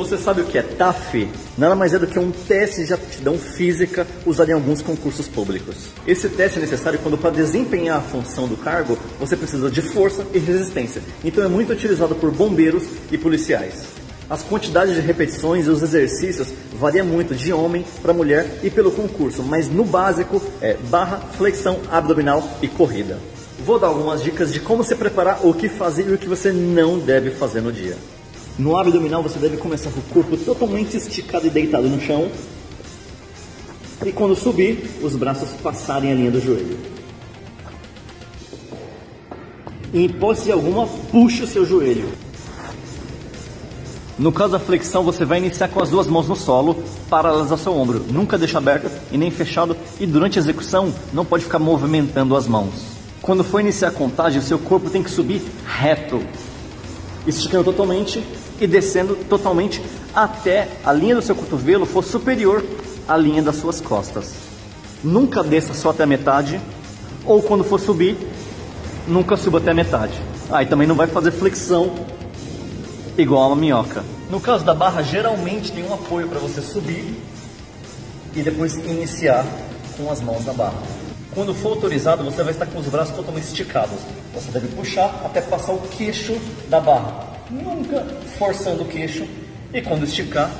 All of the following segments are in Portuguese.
Você sabe o que é TAF? Nada mais é do que um teste de aptidão física usado em alguns concursos públicos. Esse teste é necessário quando, para desempenhar a função do cargo, você precisa de força e resistência. Então é muito utilizado por bombeiros e policiais. As quantidades de repetições e os exercícios variam muito de homem para mulher e pelo concurso, mas no básico é barra, flexão abdominal e corrida. Vou dar algumas dicas de como se preparar, o que fazer e o que você não deve fazer no dia. No abdominal você deve começar com o corpo totalmente esticado e deitado no chão. E quando subir, os braços passarem a linha do joelho. Em hipótese alguma, puxe o seu joelho. No caso da flexão, você vai iniciar com as duas mãos no solo, paralelas ao seu ombro. Nunca deixa aberto e nem fechado. E durante a execução, não pode ficar movimentando as mãos. Quando for iniciar a contagem, o seu corpo tem que subir reto, esticando totalmente e descendo totalmente até a linha do seu cotovelo for superior à linha das suas costas. Nunca desça só até a metade, ou quando for subir, nunca suba até a metade. Aí ah, também não vai fazer flexão igual a uma minhoca. No caso da barra, geralmente tem um apoio para você subir e depois iniciar com as mãos na barra. Quando for autorizado, você vai estar com os braços totalmente esticados. Você deve puxar até passar o queixo da barra nunca forçando o queixo e quando esticar,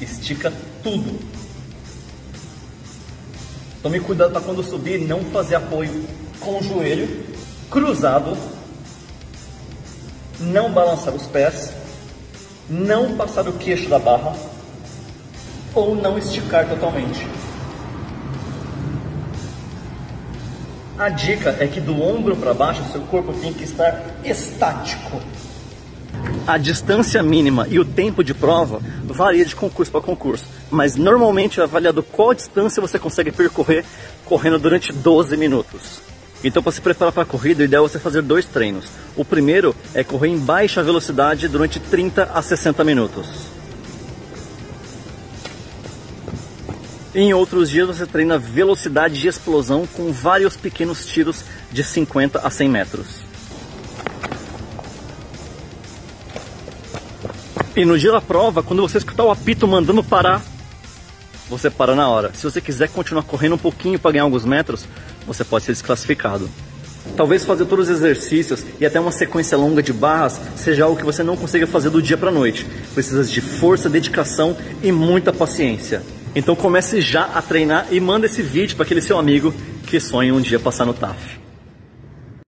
estica tudo. Tome cuidado para quando subir não fazer apoio com o joelho cruzado, não balançar os pés, não passar o queixo da barra ou não esticar totalmente. A dica é que do ombro para baixo seu corpo tem que estar estático a distância mínima e o tempo de prova varia de concurso para concurso, mas normalmente é avaliado qual distância você consegue percorrer correndo durante 12 minutos. Então, para se preparar para a corrida, o ideal é você fazer dois treinos. O primeiro é correr em baixa velocidade durante 30 a 60 minutos. Em outros dias, você treina velocidade de explosão com vários pequenos tiros de 50 a 100 metros. E no dia da prova, quando você escutar o apito mandando parar, você para na hora. Se você quiser continuar correndo um pouquinho para ganhar alguns metros, você pode ser desclassificado. Talvez fazer todos os exercícios e até uma sequência longa de barras seja algo que você não consiga fazer do dia para noite. Precisa de força, dedicação e muita paciência. Então comece já a treinar e manda esse vídeo para aquele seu amigo que sonha um dia passar no TAF.